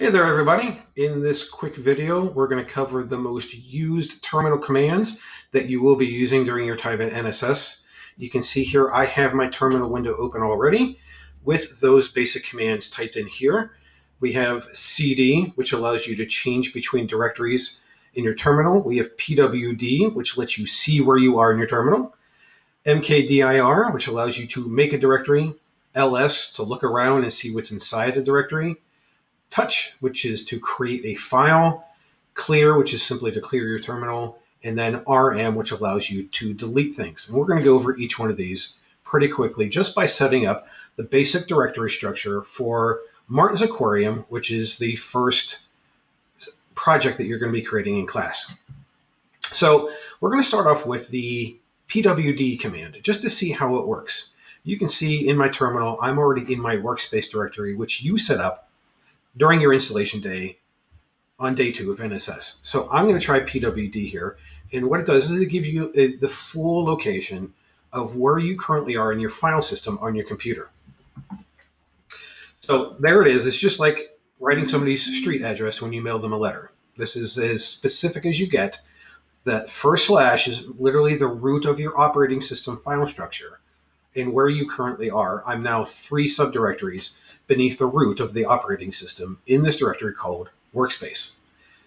Hey there everybody. In this quick video, we're going to cover the most used terminal commands that you will be using during your time at NSS. You can see here I have my terminal window open already with those basic commands typed in here. We have cd, which allows you to change between directories in your terminal. We have pwd, which lets you see where you are in your terminal. mkdir, which allows you to make a directory. ls, to look around and see what's inside a directory touch, which is to create a file, clear, which is simply to clear your terminal, and then RM, which allows you to delete things. And we're going to go over each one of these pretty quickly just by setting up the basic directory structure for Martin's Aquarium, which is the first project that you're going to be creating in class. So we're going to start off with the pwd command just to see how it works. You can see in my terminal, I'm already in my workspace directory, which you set up during your installation day on day two of NSS. So I'm going to try PWD here. And what it does is it gives you a, the full location of where you currently are in your file system on your computer. So there it is. It's just like writing somebody's street address when you mail them a letter. This is as specific as you get. That first slash is literally the root of your operating system file structure and where you currently are. I'm now three subdirectories beneath the root of the operating system in this directory called workspace.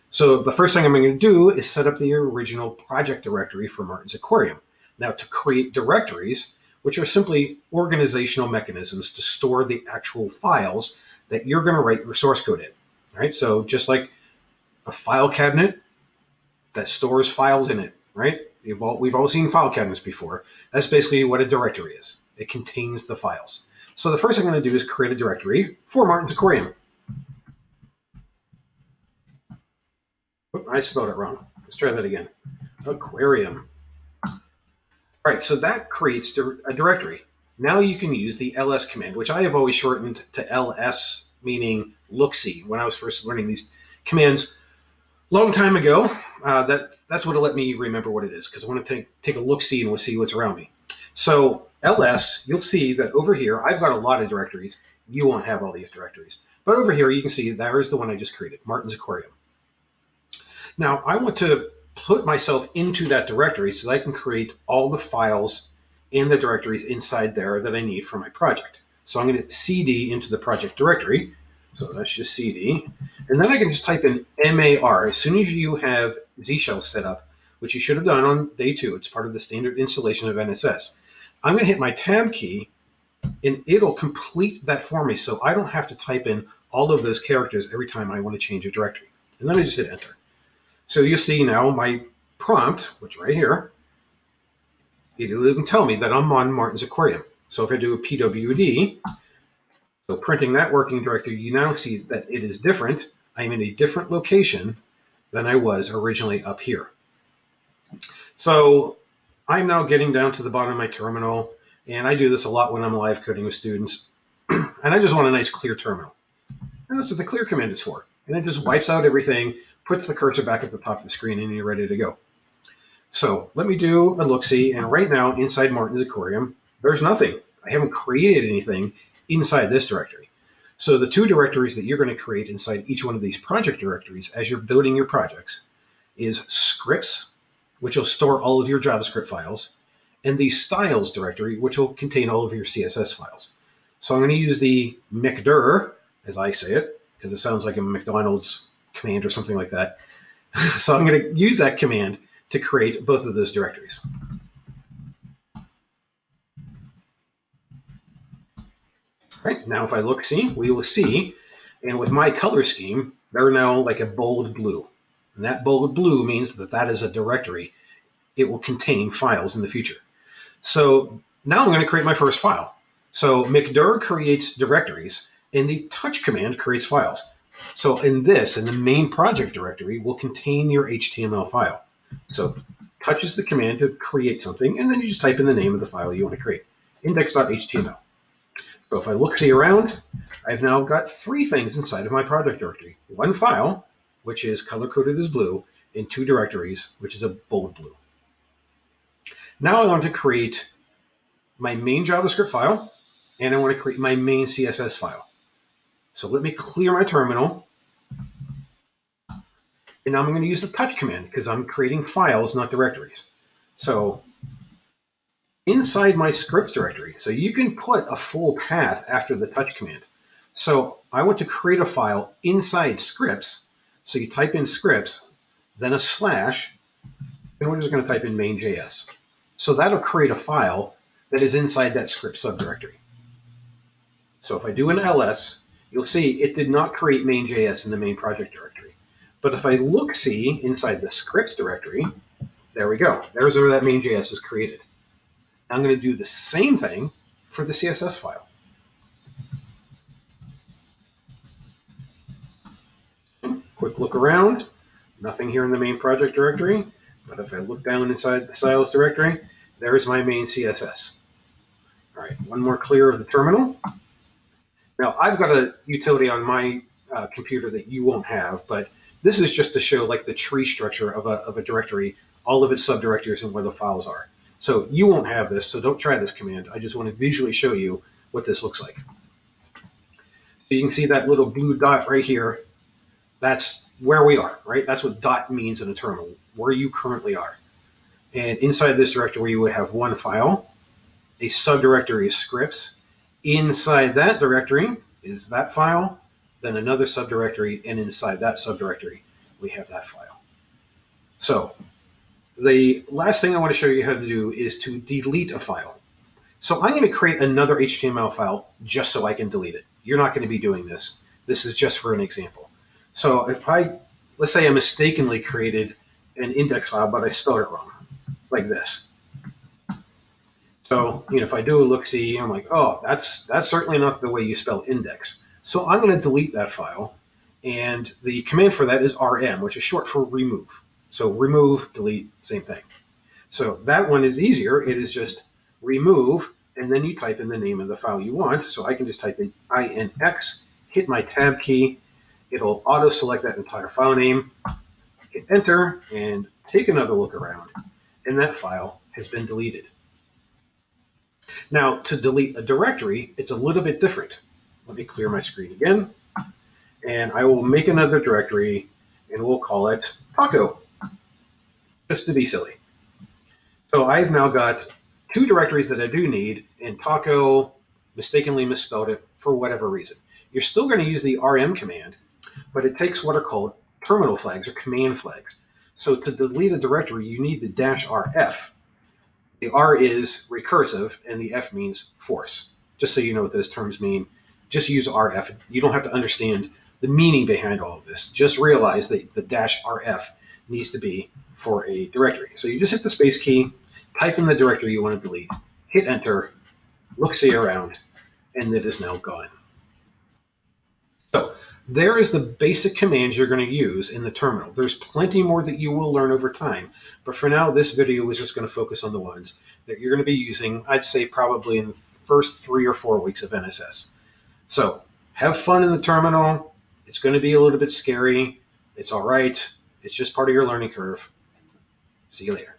So the first thing I'm going to do is set up the original project directory for Martin's Aquarium. Now to create directories, which are simply organizational mechanisms to store the actual files that you're going to write your source code in. Right? So just like a file cabinet that stores files in it, right? We've all, we've all seen file cabinets before. That's basically what a directory is. It contains the files. So the first thing I'm going to do is create a directory for Martin's Aquarium. I spelled it wrong. Let's try that again. Aquarium. All right, so that creates a directory. Now you can use the ls command, which I have always shortened to ls, meaning look-see. When I was first learning these commands long time ago, uh, that that's what it let me remember what it is, because I want to take, take a look-see and we'll see what's around me. So ls, you'll see that over here, I've got a lot of directories. You won't have all these directories. But over here, you can see there is the one I just created, Martin's Aquarium. Now, I want to put myself into that directory so that I can create all the files in the directories inside there that I need for my project. So I'm going to cd into the project directory. So that's just cd. And then I can just type in mar. As soon as you have Z shell set up, which you should have done on day two, it's part of the standard installation of NSS. I'm going to hit my tab key and it'll complete that for me so I don't have to type in all of those characters every time I want to change a directory. And then I just hit enter. So you see now my prompt, which right here, it'll even tell me that I'm on Martin's Aquarium. So if I do a pwd, so printing that working directory, you now see that it is different. I'm in a different location than I was originally up here. So I'm now getting down to the bottom of my terminal, and I do this a lot when I'm live coding with students, and I just want a nice clear terminal. And that's what the clear command is for. And it just wipes out everything, puts the cursor back at the top of the screen, and you're ready to go. So let me do a look-see, and right now inside Martin's Aquarium, there's nothing. I haven't created anything inside this directory. So the two directories that you're going to create inside each one of these project directories as you're building your projects is scripts which will store all of your JavaScript files, and the styles directory, which will contain all of your CSS files. So I'm going to use the mkdir, as I say it, because it sounds like a McDonald's command or something like that. so I'm going to use that command to create both of those directories. Right, now if I look, see, we will see, and with my color scheme, they're now like a bold blue. And that bold blue means that that is a directory. It will contain files in the future. So now I'm going to create my first file. So mkdir creates directories, and the touch command creates files. So in this, in the main project directory, will contain your HTML file. So touch is the command to create something, and then you just type in the name of the file you want to create, index.html. So if I look see around, I've now got three things inside of my project directory. One file, which is color-coded as blue, in two directories, which is a bold blue. Now I want to create my main JavaScript file, and I want to create my main CSS file. So let me clear my terminal, And now I'm going to use the touch command because I'm creating files, not directories. So inside my scripts directory, so you can put a full path after the touch command. So I want to create a file inside scripts. So you type in scripts, then a slash, and we're just going to type in main.js. So that'll create a file that is inside that script subdirectory. So if I do an ls, you'll see it did not create main.js in the main project directory. But if I look see inside the scripts directory, there we go. There's where that main.js is created. I'm going to do the same thing for the CSS file. Quick look around. Nothing here in the main project directory. But if I look down inside the styles directory, there's my main CSS. All right, one more clear of the terminal. Now, I've got a utility on my uh, computer that you won't have, but this is just to show like the tree structure of a, of a directory, all of its subdirectories and where the files are. So you won't have this, so don't try this command. I just want to visually show you what this looks like. So you can see that little blue dot right here. That's where we are, right? That's what dot means in a terminal, where you currently are. And inside this directory, you would have one file, a subdirectory of scripts. Inside that directory is that file, then another subdirectory, and inside that subdirectory, we have that file. So the last thing I want to show you how to do is to delete a file. So I'm going to create another HTML file just so I can delete it. You're not going to be doing this. This is just for an example. So if I, let's say I mistakenly created an index file, but I spelled it wrong, like this. So, you know, if I do a look-see, I'm like, oh, that's that's certainly not the way you spell index. So I'm going to delete that file, and the command for that is rm, which is short for remove. So remove, delete, same thing. So that one is easier. It is just remove, and then you type in the name of the file you want. So I can just type in inx, hit my tab key. It'll auto-select that entire file name, hit enter, and take another look around, and that file has been deleted. Now, to delete a directory, it's a little bit different. Let me clear my screen again, and I will make another directory, and we'll call it taco just to be silly. So I've now got two directories that I do need, and Taco mistakenly misspelled it for whatever reason. You're still going to use the rm command, but it takes what are called terminal flags or command flags. So to delete a directory, you need the dash rf. The R is recursive, and the F means force. Just so you know what those terms mean, just use RF. You don't have to understand the meaning behind all of this. Just realize that the dash RF needs to be for a directory. So you just hit the space key, type in the directory you want to delete, hit enter, look see around, and it is now gone. So there is the basic commands you're going to use in the terminal. There's plenty more that you will learn over time, but for now this video is just going to focus on the ones that you're going to be using, I'd say probably in the first three or four weeks of NSS. So have fun in the terminal. It's going to be a little bit scary. It's all right. It's just part of your learning curve. See you later.